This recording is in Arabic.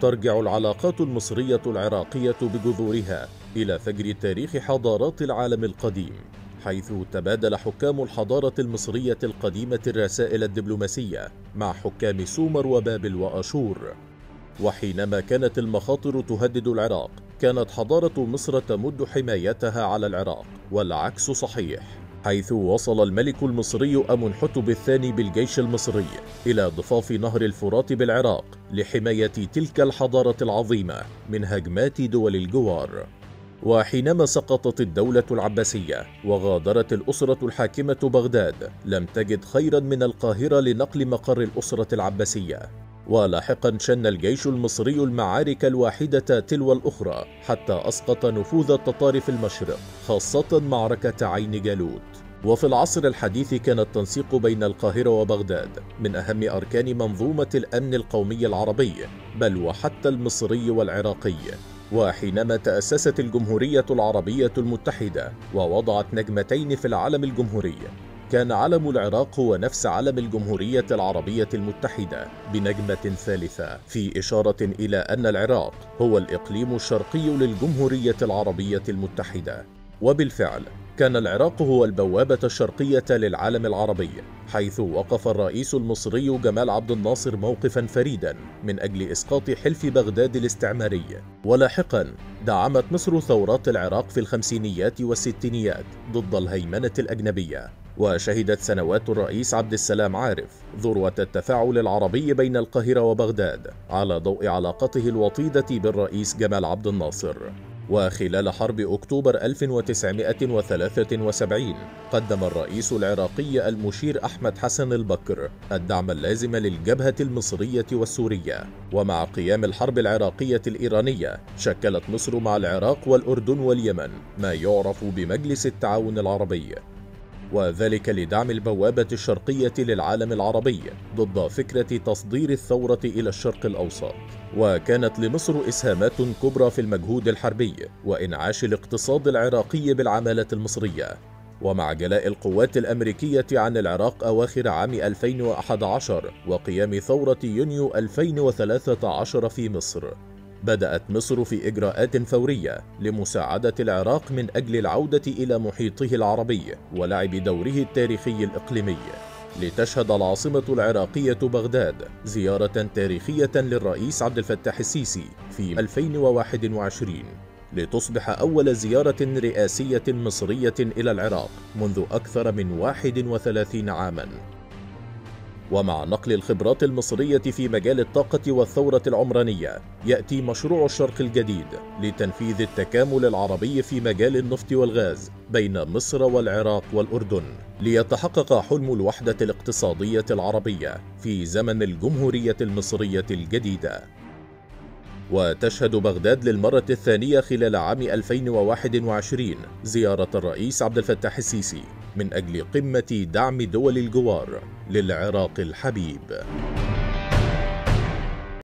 ترجع العلاقات المصرية العراقية بجذورها إلى فجر تاريخ حضارات العالم القديم حيث تبادل حكام الحضارة المصرية القديمة الرسائل الدبلوماسية مع حكام سومر وبابل وأشور. وحينما كانت المخاطر تهدد العراق كانت حضارة مصر تمد حمايتها على العراق والعكس صحيح. حيث وصل الملك المصري أمنحتب الثاني بالجيش المصري إلى ضفاف نهر الفرات بالعراق لحماية تلك الحضارة العظيمة من هجمات دول الجوار. وحينما سقطت الدولة العباسية وغادرت الأسرة الحاكمة بغداد لم تجد خيرا من القاهرة لنقل مقر الأسرة العباسية. ولاحقا شن الجيش المصري المعارك الواحدة تلو الأخرى حتى أسقط نفوذ التتار في المشرق خاصة معركة عين جالوت. وفي العصر الحديث كان التنسيق بين القاهرة وبغداد من أهم أركان منظومة الأمن القومي العربي بل وحتى المصري والعراقي. وحينما تأسست الجمهورية العربية المتحدة ووضعت نجمتين في العلم الجمهوري كان علم العراق هو نفس علم الجمهورية العربية المتحدة بنجمة ثالثة في إشارة إلى أن العراق هو الإقليم الشرقي للجمهورية العربية المتحدة. وبالفعل كان العراق هو البوابة الشرقية للعالم العربي حيث وقف الرئيس المصري جمال عبد الناصر موقفا فريدا من أجل إسقاط حلف بغداد الاستعماري. ولاحقا دعمت مصر ثورات العراق في الخمسينيات والستينيات ضد الهيمنة الأجنبية. وشهدت سنوات الرئيس عبد السلام عارف ذروة التفاعل العربي بين القاهرة وبغداد على ضوء علاقته الوطيدة بالرئيس جمال عبد الناصر. وخلال حرب أكتوبر 1973 قدم الرئيس العراقي المشير أحمد حسن البكر الدعم اللازم للجبهة المصرية والسورية. ومع قيام الحرب العراقية الإيرانية شكلت مصر مع العراق والأردن واليمن ما يعرف بمجلس التعاون العربي. وذلك لدعم البوابة الشرقية للعالم العربي ضد فكرة تصدير الثورة إلى الشرق الأوسط. وكانت لمصر إسهامات كبرى في المجهود الحربي وإنعاش الاقتصاد العراقي بالعمالة المصرية. ومع جلاء القوات الأمريكية عن العراق أواخر عام 2011 وقيام ثورة يونيو 2013 في مصر بدأت مصر في إجراءات فورية لمساعدة العراق من أجل العودة إلى محيطه العربي ولعب دوره التاريخي الإقليمي لتشهد العاصمة العراقية بغداد زيارة تاريخية للرئيس عبد الفتاح السيسي في 2021 لتصبح أول زيارة رئاسية مصرية إلى العراق منذ أكثر من 31 عاماً. ومع نقل الخبرات المصرية في مجال الطاقة والثورة العمرانية يأتي مشروع الشرق الجديد لتنفيذ التكامل العربي في مجال النفط والغاز بين مصر والعراق والأردن ليتحقق حلم الوحدة الاقتصادية العربية في زمن الجمهورية المصرية الجديدة. وتشهد بغداد للمرة الثانية خلال عام 2021 زيارة الرئيس عبد الفتاح السيسي. من أجل قمة دعم دول الجوار للعراق الحبيب.